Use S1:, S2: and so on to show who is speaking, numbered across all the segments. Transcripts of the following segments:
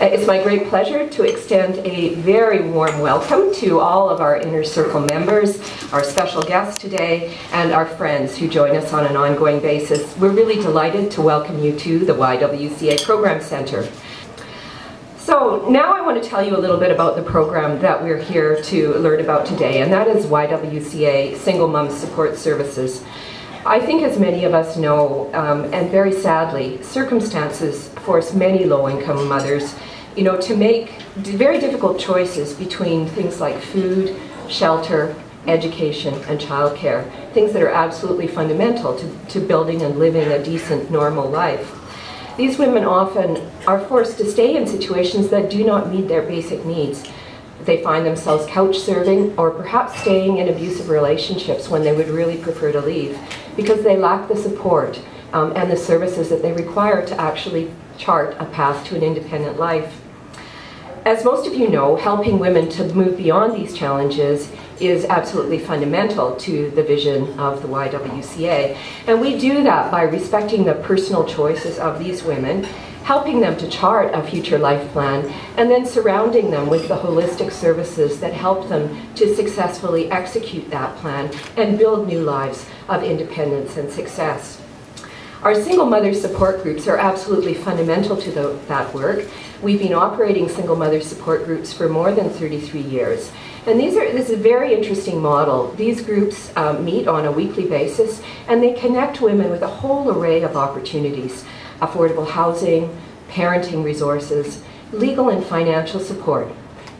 S1: Uh, It's my great pleasure to extend a very warm welcome to all of our Inner Circle members, our special guests today, and our friends who join us on an ongoing basis. We're really delighted to welcome you to the YWCA Program Center. So now I want to tell you a little bit about the program that we're here to learn about today, and that is YWCA Single Mom Support Services. I think as many of us know, um, and very sadly, circumstances force many low-income mothers, you know, to make very difficult choices between things like food, shelter, education, and childcare, things that are absolutely fundamental to, to building and living a decent, normal life. These women often are forced to stay in situations that do not meet their basic needs. They find themselves couch serving or perhaps staying in abusive relationships when they would really prefer to leave because they lack the support um, and the services that they require to actually chart a path to an independent life. As most of you know, helping women to move beyond these challenges is absolutely fundamental to the vision of the YWCA. And we do that by respecting the personal choices of these women, helping them to chart a future life plan, and then surrounding them with the holistic services that help them to successfully execute that plan and build new lives of independence and success. Our single mother support groups are absolutely fundamental to the, that work. We've been operating single mother support groups for more than 33 years. And these are, this is a very interesting model. These groups um, meet on a weekly basis and they connect women with a whole array of opportunities affordable housing, parenting resources, legal and financial support,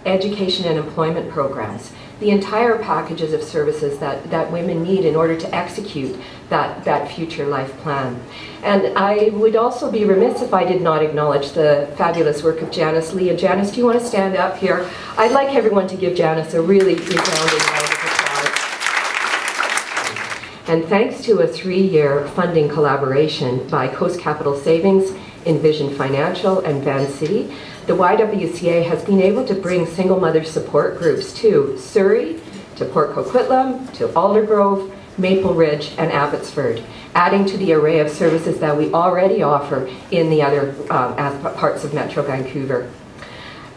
S1: education and employment programs, the entire packages of services that, that women need in order to execute that, that future life plan. And I would also be remiss if I did not acknowledge the fabulous work of Janice Lee. And Janice, do you want to stand up here? I'd like everyone to give Janice a really resounding round of applause. And thanks to a three-year funding collaboration by Coast Capital Savings, Envision Financial, and Vancity, the YWCA has been able to bring single mother support groups to Surrey, to Port Coquitlam, to Aldergrove, Maple Ridge, and Abbotsford, adding to the array of services that we already offer in the other um, parts of Metro Vancouver.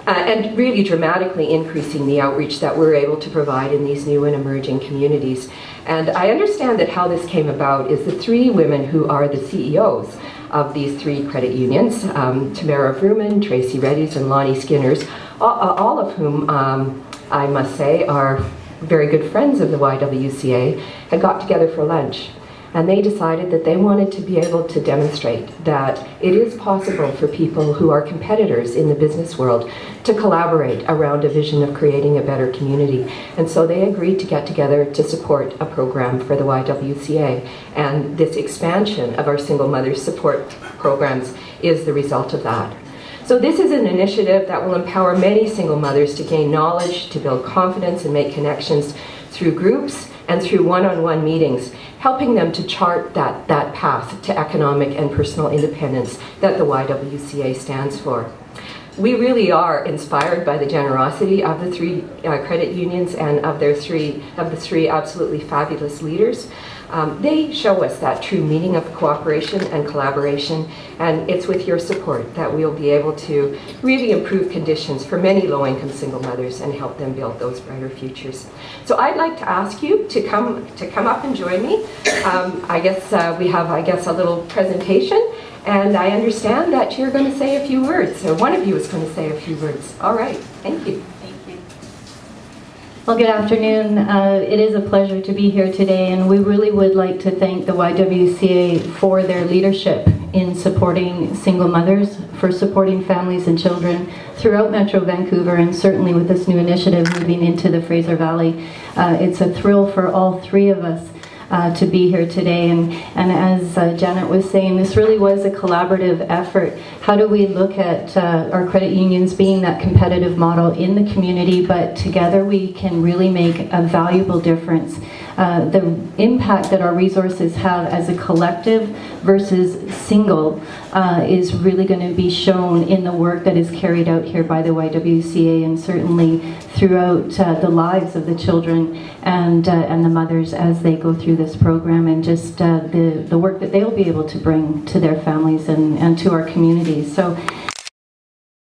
S1: Uh, and really dramatically increasing the outreach that we're able to provide in these new and emerging communities. And I understand that how this came about is the three women who are the CEOs of these three credit unions, um, Tamara Vrooman, Tracy Redies, and Launi Skinner's, all, all of whom um, I must say are very good friends of the YWCA, had got together for lunch and they decided that they wanted to be able to demonstrate that it is possible for people who are competitors in the business world to collaborate around a vision of creating a better community. And so they agreed to get together to support a program for the YWCA. And this expansion of our single mother support programs is the result of that. So this is an initiative that will empower many single mothers to gain knowledge, to build confidence and make connections through groups and through one-on-one meetings, helping them to chart that, that path to economic and personal independence that the YWCA stands for. We really are inspired by the generosity of the three uh, credit unions and of their three of the three absolutely fabulous leaders. Um, they show us that true meaning of cooperation and collaboration, and it's with your support that we'll be able to really improve conditions for many low-income single mothers and help them build those brighter futures. So I'd like to ask you to come to come up and join me. Um, I guess uh, we have, I guess, a little presentation, and I understand that you're going to say a few words, or one of you is going to say a few words. All right. Thank you.
S2: Well, good afternoon. Uh, it is a pleasure to be here today, and we really would like to thank the YWCA for their leadership in supporting single mothers, for supporting families and children throughout Metro Vancouver, and certainly with this new initiative moving into the Fraser Valley. Uh, it's a thrill for all three of us uh, to be here today. And, and as uh, Janet was saying, this really was a collaborative effort. How do we look at uh, our credit unions being that competitive model in the community, but together we can really make a valuable difference? Uh, the impact that our resources have as a collective versus single uh, is really going to be shown in the work that is carried out here by the YWCA and certainly throughout uh, the lives of the children and uh, and the mothers as they go through this program and just uh, the the work that they'll be able to bring to their families and, and to our communities. So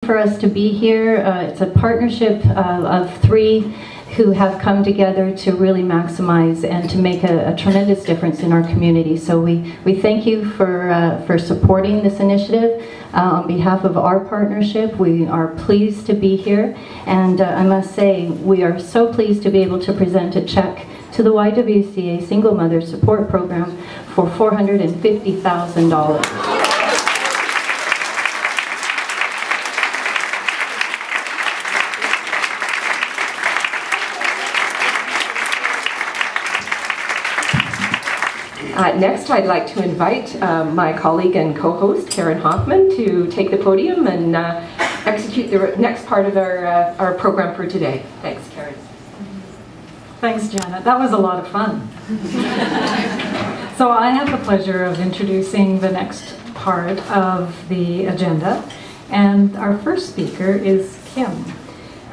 S2: for us to be here. It's a partnership of three who have come together to really maximize and to make a, a tremendous difference in our community. So we, we thank you for, uh, for supporting this initiative. Uh, on behalf of our partnership, we are pleased to be here. And uh, I must say, we are so pleased to be able to present a check to the YWCA Single Mother Support Program for $450,000.
S1: Uh, next, I'd like to invite um, my colleague and co-host, Karen Hoffman, to take the podium and uh, execute the next part of our, uh, our program for today. Thanks, Karen.
S3: Thanks, Janet. That was a lot of fun. so I have the pleasure of introducing the next part of the agenda. And our first speaker is Kim,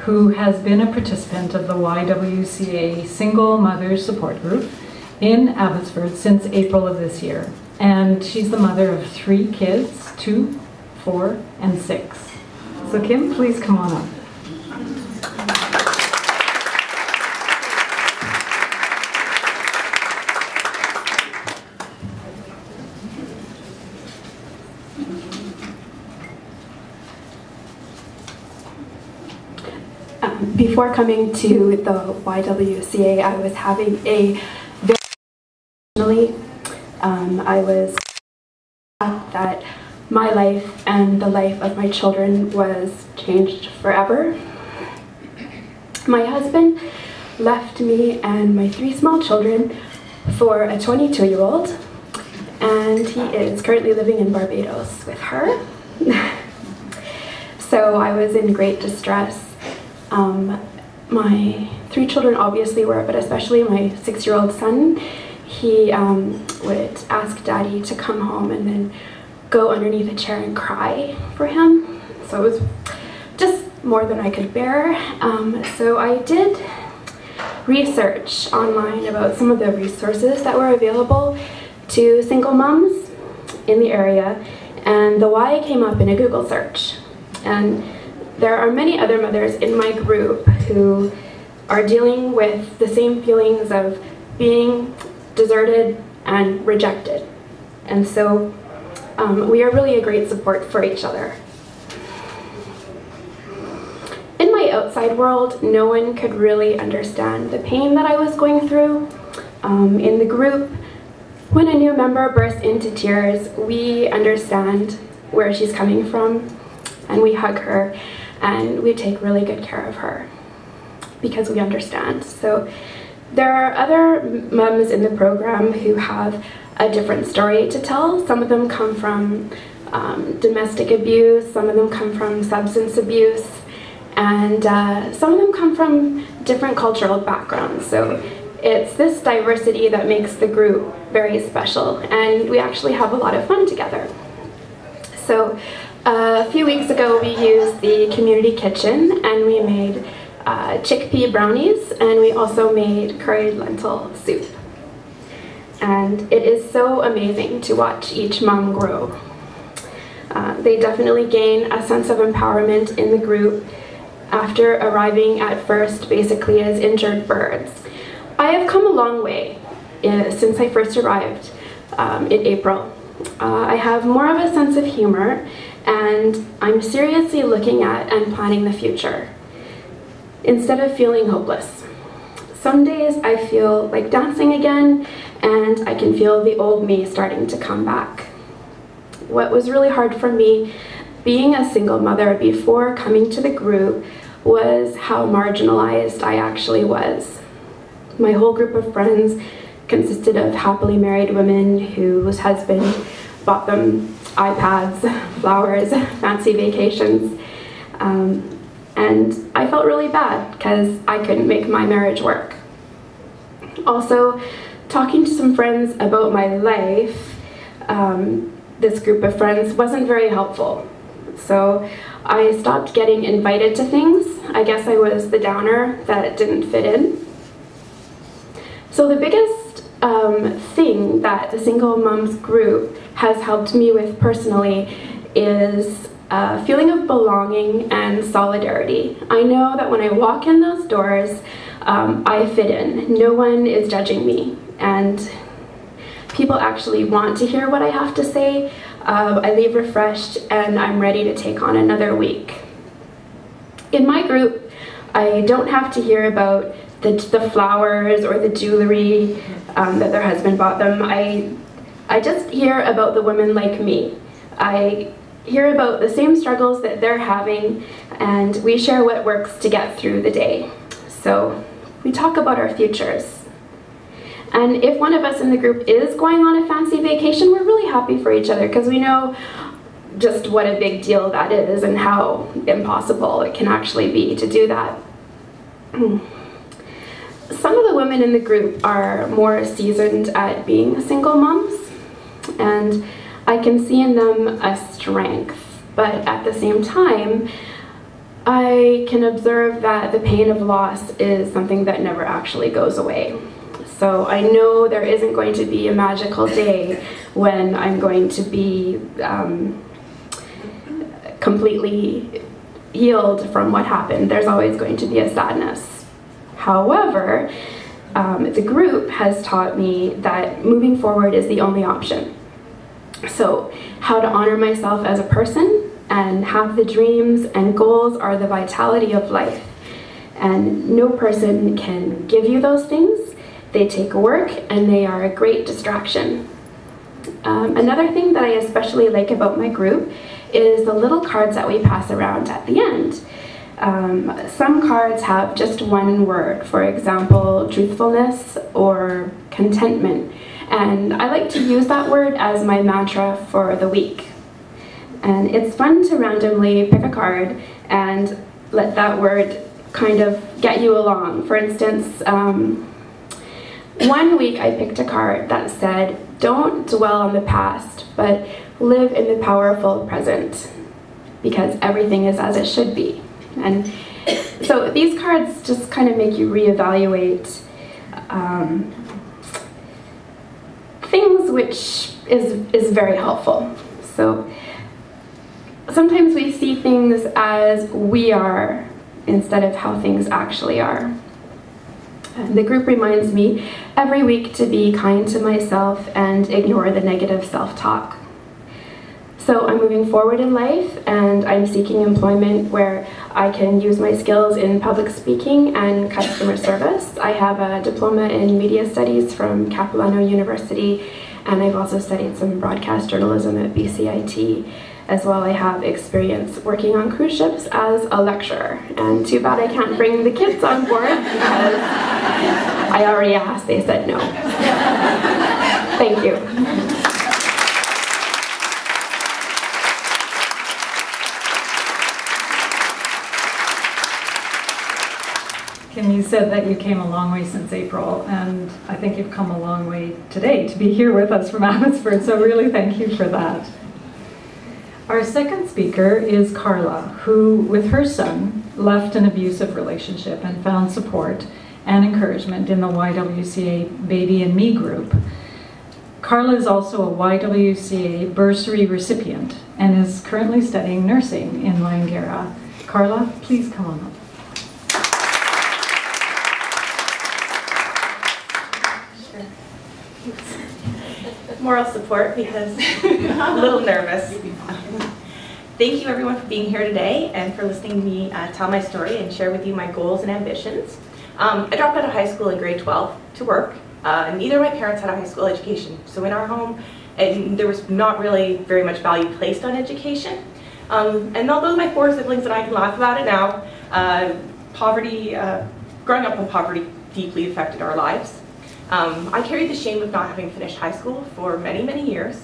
S3: who has been a participant of the YWCA Single Mothers Support Group in Abbotsford since April of this year. And she's the mother of three kids, two, four, and six. So Kim, please come on up.
S4: Before coming to the YWCA, I was having a I was that my life and the life of my children was changed forever. My husband left me and my three small children for a 22 year old, and he is currently living in Barbados with her. so I was in great distress. Um, my three children obviously were, but especially my six year old son, he um, would ask daddy to come home and then go underneath a chair and cry for him. So it was just more than I could bear. Um, so I did research online about some of the resources that were available to single moms in the area, and the Y came up in a Google search. And there are many other mothers in my group who are dealing with the same feelings of being deserted and rejected. And so um, we are really a great support for each other. In my outside world, no one could really understand the pain that I was going through. Um, in the group, when a new member bursts into tears, we understand where she's coming from and we hug her and we take really good care of her because we understand. So there are other mums in the program who have a different story to tell. Some of them come from um, domestic abuse, some of them come from substance abuse, and uh, some of them come from different cultural backgrounds. So it's this diversity that makes the group very special, and we actually have a lot of fun together. So uh, a few weeks ago, we used the community kitchen and we made uh, chickpea brownies and we also made curried lentil soup. And it is so amazing to watch each mom grow. Uh, they definitely gain a sense of empowerment in the group after arriving at first basically as injured birds. I have come a long way uh, since I first arrived um, in April. Uh, I have more of a sense of humor and I'm seriously looking at and planning the future instead of feeling hopeless. Some days I feel like dancing again and I can feel the old me starting to come back. What was really hard for me being a single mother before coming to the group was how marginalized I actually was. My whole group of friends consisted of happily married women whose husband bought them iPads, flowers, fancy vacations. Um, and I felt really bad because I couldn't make my marriage work. Also, talking to some friends about my life, um, this group of friends wasn't very helpful. So I stopped getting invited to things. I guess I was the downer that didn't fit in. So the biggest um, thing that the Single Moms group has helped me with personally is a feeling of belonging and solidarity. I know that when I walk in those doors, um, I fit in. No one is judging me, and people actually want to hear what I have to say. Uh, I leave refreshed and I'm ready to take on another week. In my group, I don't have to hear about the, the flowers or the jewelry um, that their husband bought them. I, I just hear about the women like me. I hear about the same struggles that they're having, and we share what works to get through the day. So we talk about our futures. And if one of us in the group is going on a fancy vacation, we're really happy for each other because we know just what a big deal that is and how impossible it can actually be to do that. Some of the women in the group are more seasoned at being single moms, and I can see in them a strength, but at the same time, I can observe that the pain of loss is something that never actually goes away. So I know there isn't going to be a magical day when I'm going to be um, completely healed from what happened. There's always going to be a sadness. However, um, the group has taught me that moving forward is the only option. So, how to honor myself as a person and have the dreams and goals are the vitality of life. And no person can give you those things. They take work and they are a great distraction. Um, another thing that I especially like about my group is the little cards that we pass around at the end. Um, some cards have just one word, for example, truthfulness or contentment. And I like to use that word as my mantra for the week. And it's fun to randomly pick a card and let that word kind of get you along. For instance, um, one week I picked a card that said, Don't dwell on the past, but live in the powerful present, because everything is as it should be. And so these cards just kind of make you reevaluate um, things, which is, is very helpful. So sometimes we see things as we are instead of how things actually are. The group reminds me every week to be kind to myself and ignore the negative self talk. So I'm moving forward in life and I'm seeking employment where I can use my skills in public speaking and customer service. I have a diploma in media studies from Capilano University and I've also studied some broadcast journalism at BCIT. As well, I have experience working on cruise ships as a lecturer. And too bad I can't bring the kids on board because I already asked, they said no. Thank you.
S3: Said that you came a long way since April, and I think you've come a long way today to be here with us from Abbotsford, so really thank you for that. Our second speaker is Carla, who, with her son, left an abusive relationship and found support and encouragement in the YWCA Baby and Me group. Carla is also a YWCA bursary recipient and is currently studying nursing in Langara. Carla, please come on up.
S5: Moral support because I'm a little nervous. Thank you everyone for being here today and for listening to me uh, tell my story and share with you my goals and ambitions. Um, I dropped out of high school in grade 12 to work. Uh, neither of my parents had a high school education, so in our home, and there was not really very much value placed on education. Um, and although my four siblings and I can laugh about it now, uh, poverty, uh, growing up in poverty deeply affected our lives. Um, I carried the shame of not having finished high school for many, many years.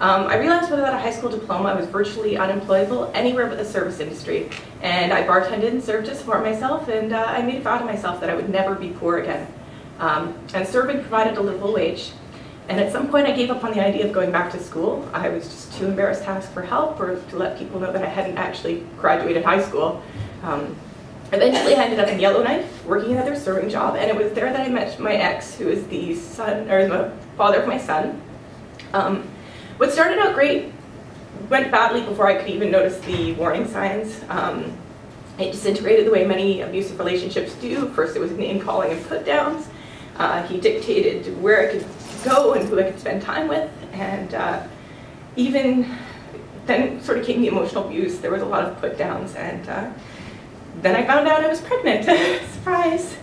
S5: Um, I realized without a high school diploma, I was virtually unemployable anywhere but the service industry. And I bartended and served to support myself, and uh, I made a vow to myself that I would never be poor again. Um, and serving provided a livable wage. And at some point, I gave up on the idea of going back to school. I was just too embarrassed to ask for help or to let people know that I hadn't actually graduated high school. Um, Eventually, I ended up in Yellowknife, working another serving job, and it was there that I met my ex, who is the son or the father of my son. Um, what started out great went badly before I could even notice the warning signs. Um, it disintegrated the way many abusive relationships do. First, it was name calling and put downs. Uh, he dictated where I could go and who I could spend time with, and uh, even then, sort of came the emotional abuse. There was a lot of put downs, and uh, then I found out I was pregnant. Surprise!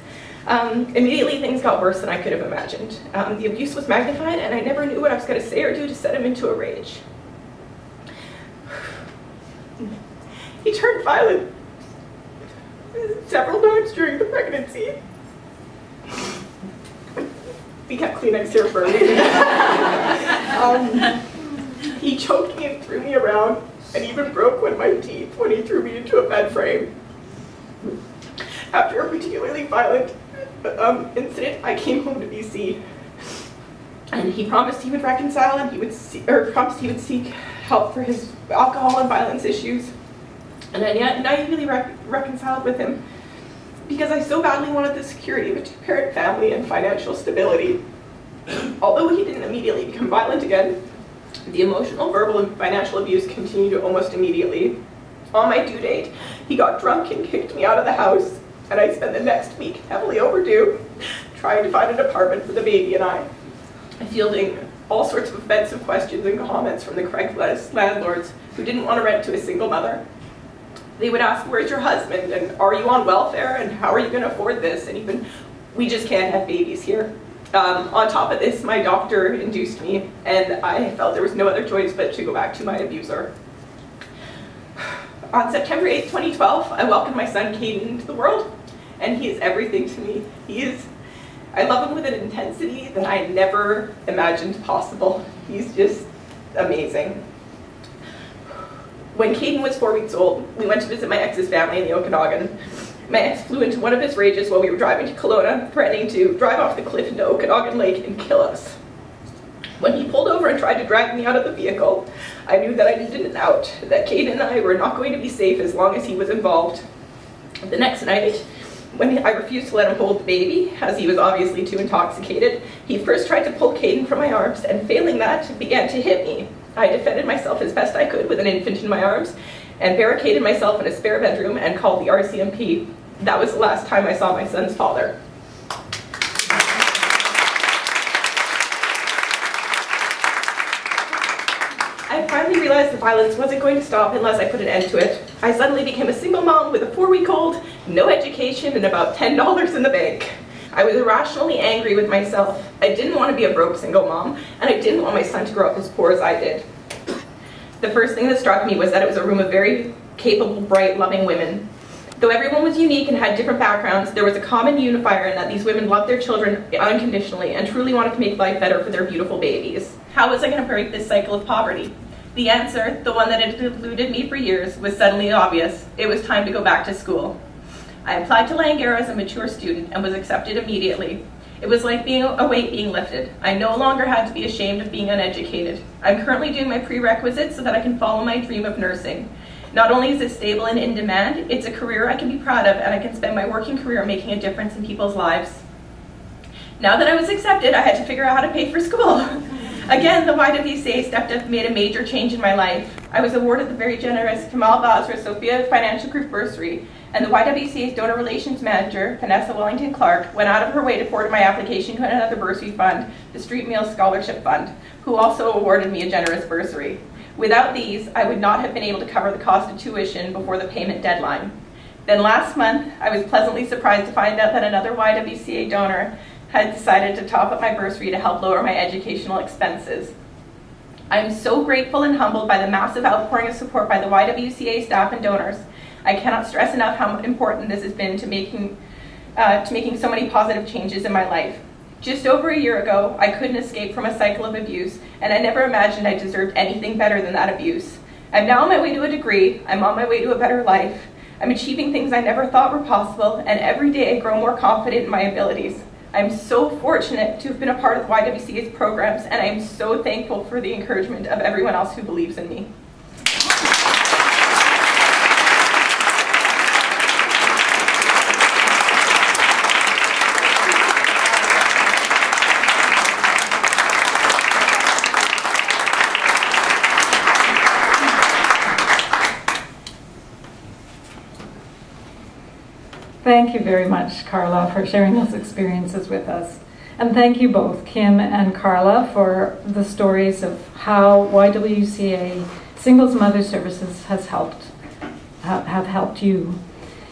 S5: Um, immediately, things got worse than I could have imagined. Um, the abuse was magnified, and I never knew what I was going to say or do to set him into a rage. He turned violent several times during the pregnancy. We kept Kleenex here for a um, he choked me and threw me around, and even broke one of my teeth when he threw me into a bed frame. After a particularly violent um, incident, I came home to BC, and he promised he would reconcile and he would see, or promised he would seek help for his alcohol and violence issues. And I naively rec- reconciled with him because I so badly wanted the security of a two-parent family and financial stability. Although he didn't immediately become violent again, the emotional, verbal, and financial abuse continued almost immediately. On my due date, he got drunk and kicked me out of the house, and I spent the next week heavily overdue trying to find an apartment for the baby and I, fielding all sorts of offensive questions and comments from the Craigslist landlords who didn't want to rent to a single mother. They would ask, where's your husband? And are you on welfare? And how are you going to afford this? And even, we just can't have babies here. Um, on top of this, my doctor induced me, and I felt there was no other choice but to go back to my abuser. On September 8, 2012, I welcomed my son Caden into the world, and he is everything to me. He is, I love him with an intensity that I never imagined possible. He's just amazing. When Caden was four weeks old, we went to visit my ex's family in the Okanagan. My ex flew into one of his rages while we were driving to Kelowna, threatening to drive off the cliff into Okanagan Lake and kill us. When he pulled over and tried to drag me out of the vehicle, I knew that I needed an out, that Caden and I were not going to be safe as long as he was involved. The next night, when I refused to let him hold the baby, as he was obviously too intoxicated, he first tried to pull Caden from my arms, and failing that, began to hit me. I defended myself as best I could with an infant in my arms and barricaded myself in a spare bedroom and called the RCMP. That was the last time I saw my son's father. I finally realized the violence wasn't going to stop unless I put an end to it. I suddenly became a single mom with a four-week-old, no education, and about $10 in the bank. I was irrationally angry with myself. I didn't want to be a broke single mom, and I didn't want my son to grow up as poor as I did. The first thing that struck me was that it was a room of very capable, bright, loving women. Though everyone was unique and had different backgrounds, there was a common unifier in that these women loved their children unconditionally and truly wanted to make life better for their beautiful babies. How was I going to break this cycle of poverty? The answer, the one that had eluded me for years, was suddenly obvious. It was time to go back to school. I applied to Langara as a mature student and was accepted immediately. It was like being a weight being lifted. I no longer had to be ashamed of being uneducated. I'm currently doing my prerequisites so that I can follow my dream of nursing. Not only is it stable and in demand, it's a career I can be proud of and I can spend my working career making a difference in people's lives. Now that I was accepted, I had to figure out how to pay for school. Again, the YWCA stepped up made a major change in my life. I was awarded the very generous Kamal Basra Sophia Financial Group Bursary, and the YWCA's donor relations manager, Vanessa Wellington Clark, went out of her way to forward my application to another bursary fund, the Street Meals Scholarship Fund, who also awarded me a generous bursary. Without these, I would not have been able to cover the cost of tuition before the payment deadline. Then last month, I was pleasantly surprised to find out that another YWCA donor had decided to top up my bursary to help lower my educational expenses. I am so grateful and humbled by the massive outpouring of support by the YWCA staff and donors. I cannot stress enough how important this has been to making, uh, to making so many positive changes in my life. Just over a year ago, I couldn't escape from a cycle of abuse, and I never imagined I deserved anything better than that abuse. I'm now on my way to a degree, I'm on my way to a better life. I'm achieving things I never thought were possible, and every day I grow more confident in my abilities. I'm so fortunate to have been a part of YWCA's programs, and I'm so thankful for the encouragement of everyone else who believes in me.
S3: Thank you very much, Carla, for sharing those experiences with us. And thank you both, Kim and Carla, for the stories of how YWCA Singles Mother Services has helped, ha- have helped you.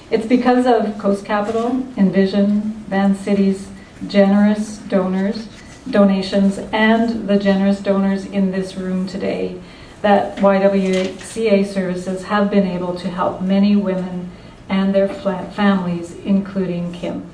S3: It's because of Coast Capital, Envision, Vancity's generous donors, donations, and the generous donors in this room today that YWCA services have been able to help many women and their families, including Kim.